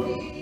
Thank you.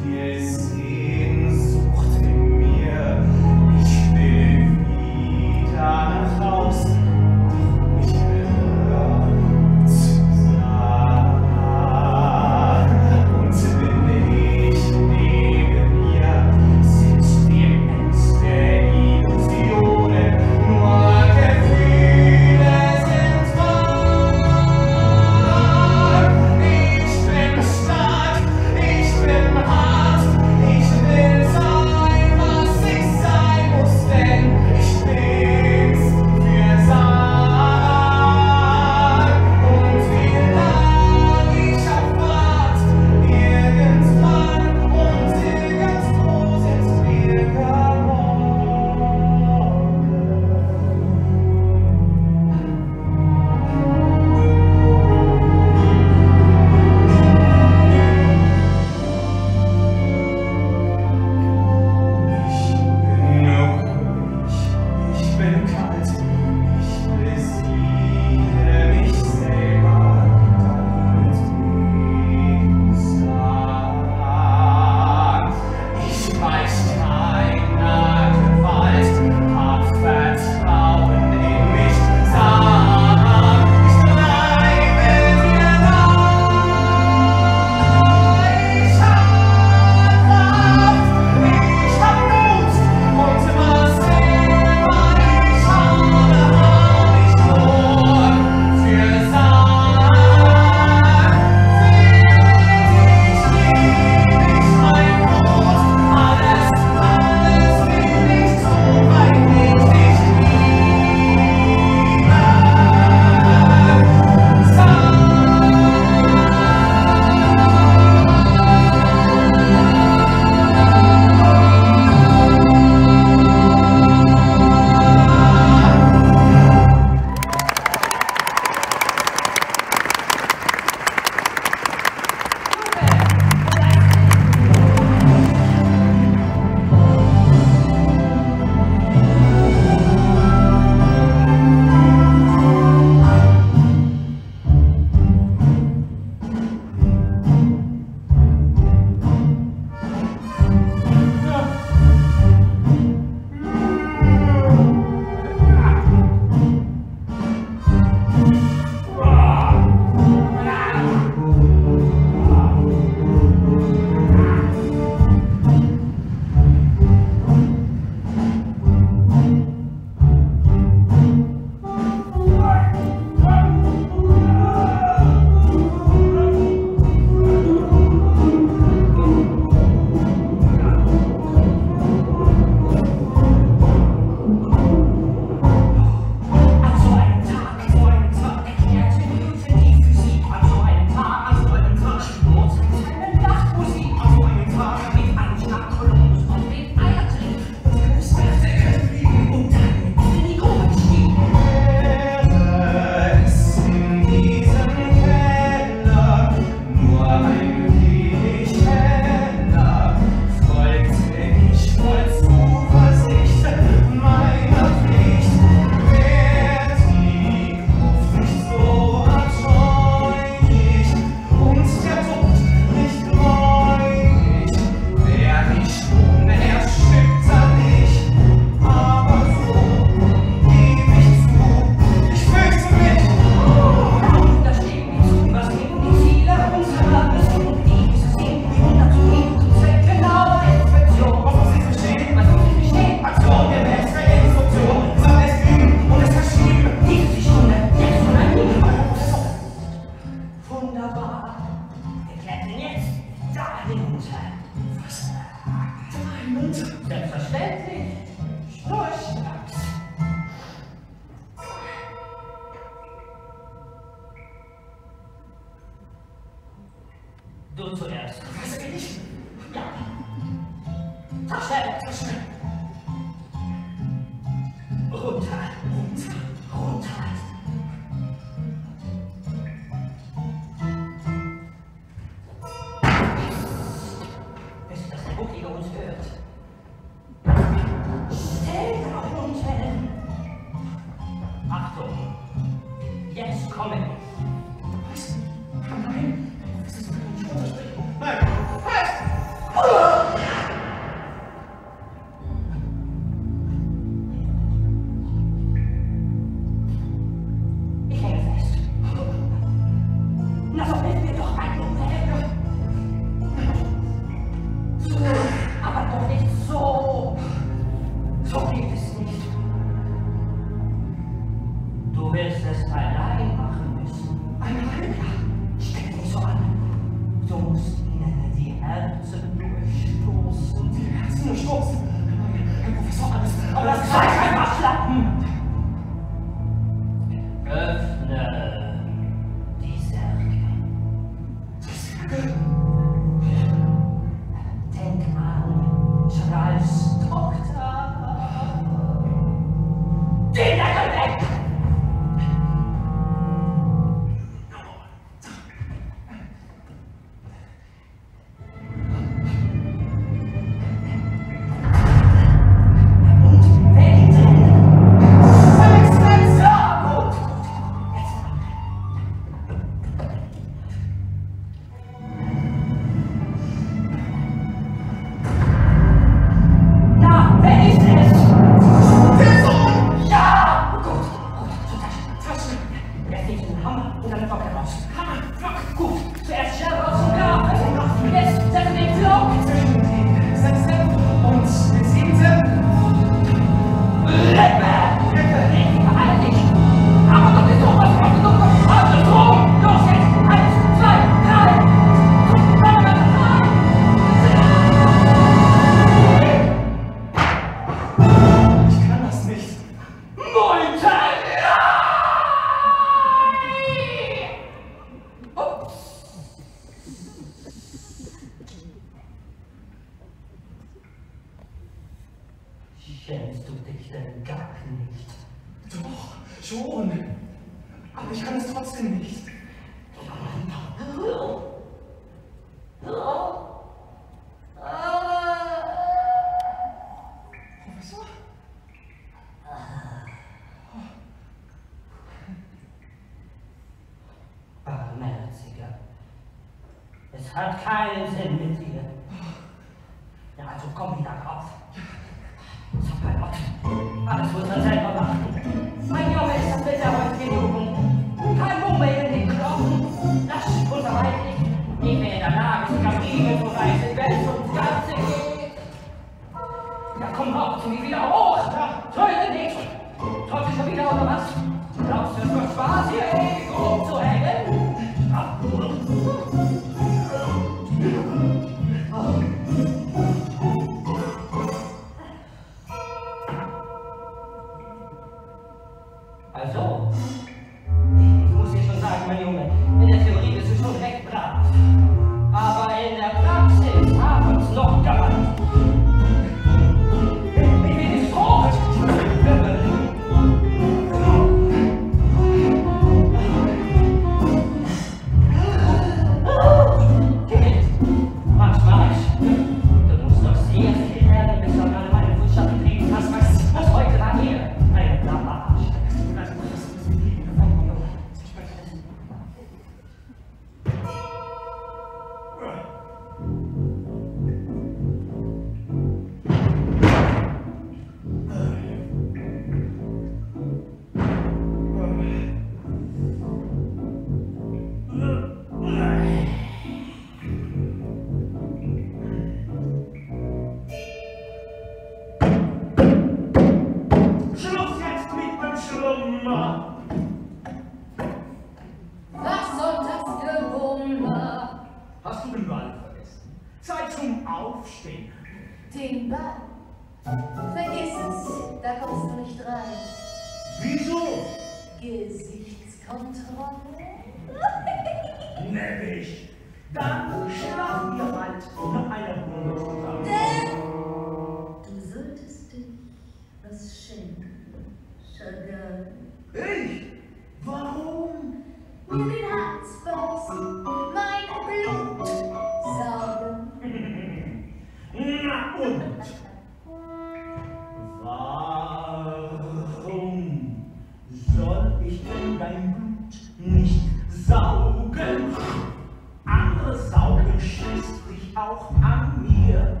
Auch an mir,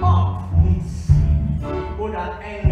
ob mit oder Engelsaugen.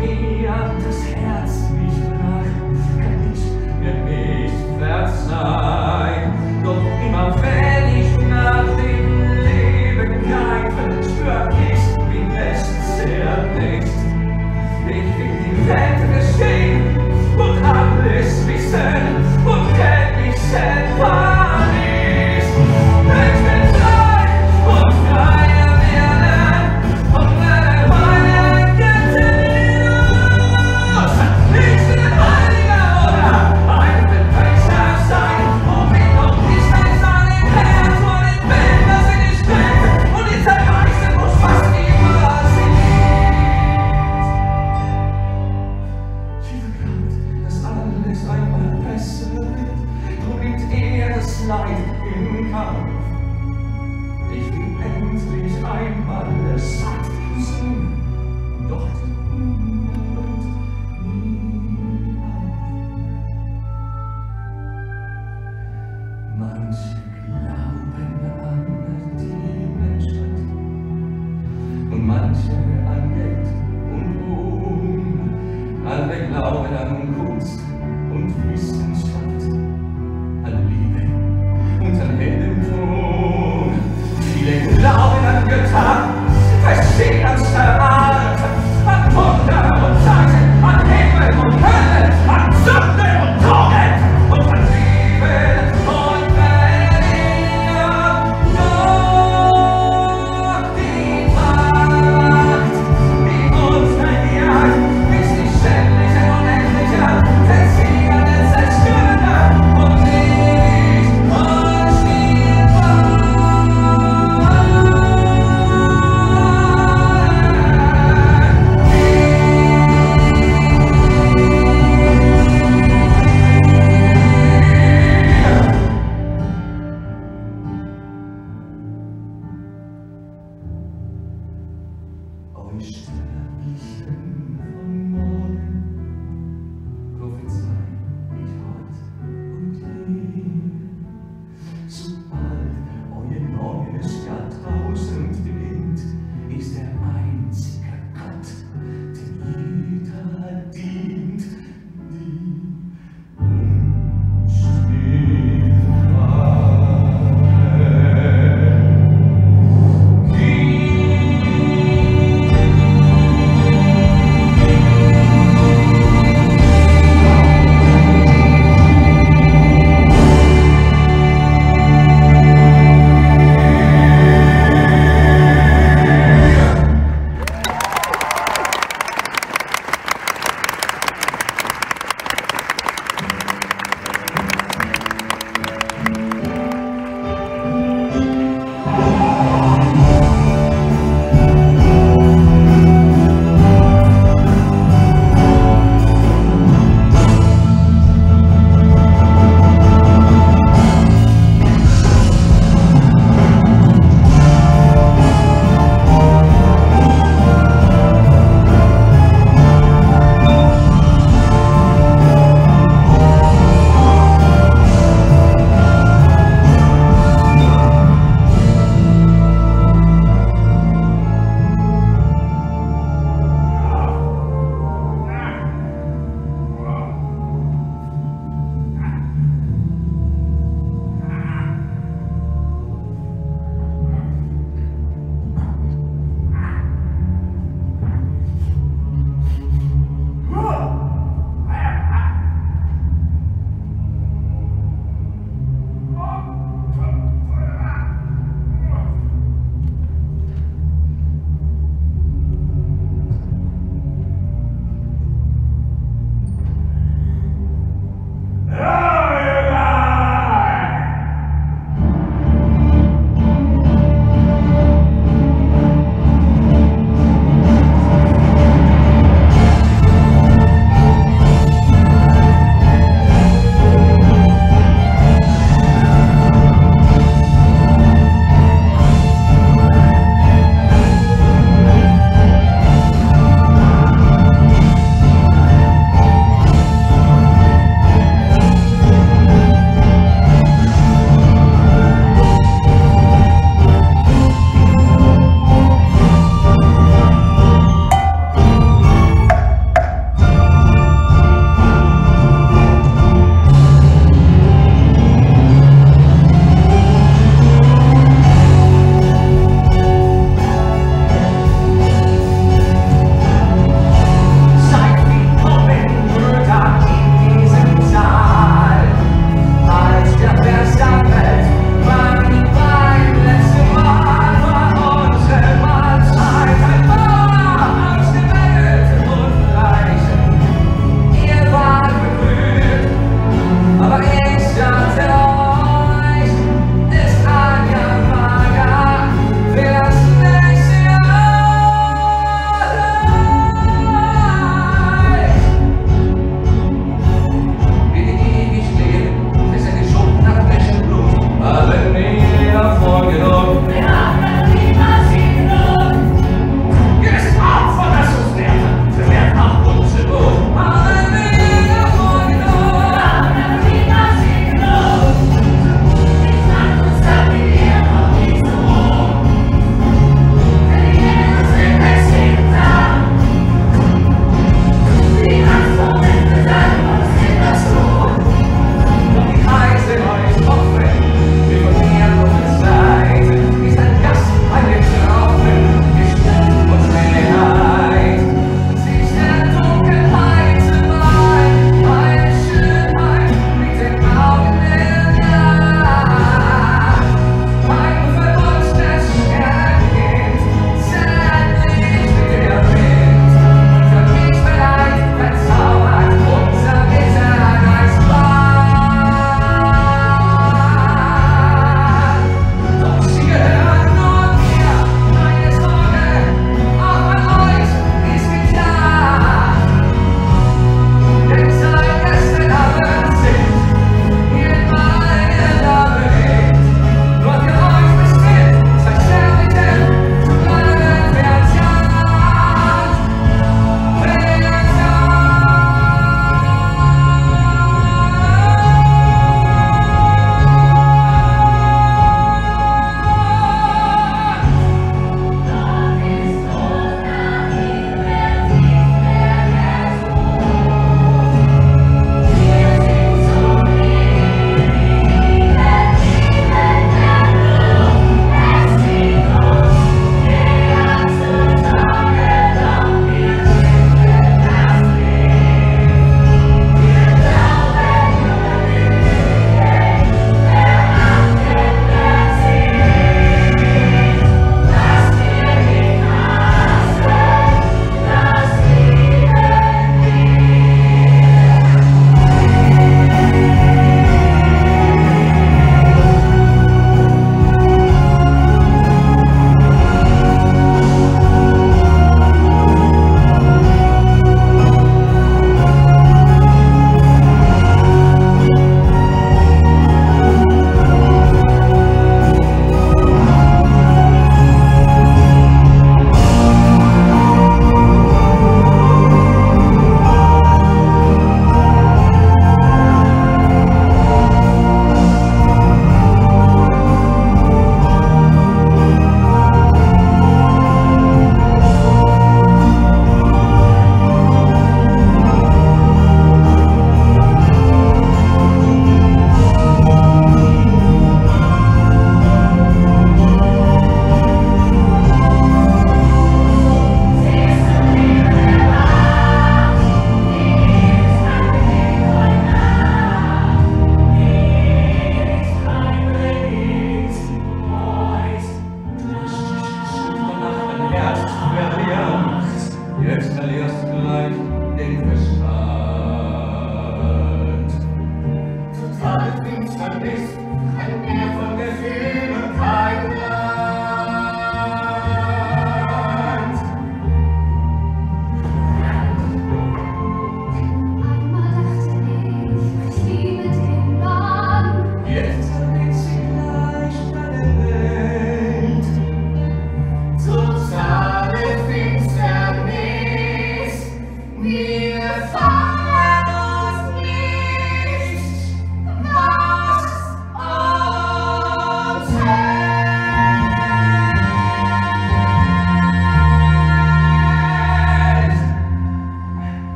Ich will die Welt